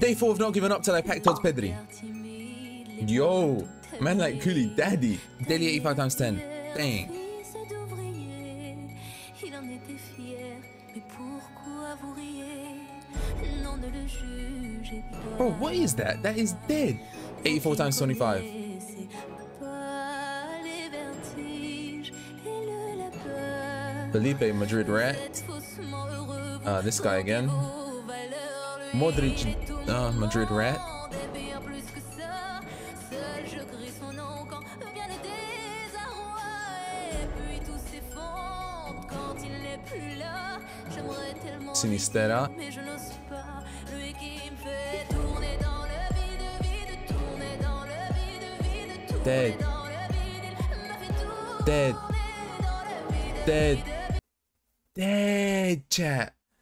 Day four of not giving up till I packed odds Pedri. Yo, man like Cooley, daddy. Daily 85 times 10. Dang. Bro, what is that? That is dead. 84 times 25. Felipe Madrid rat. Uh, this guy again. Modric uh, Madrid rat. Sinisterra. Dead. Dead. Dead. Dead, chat.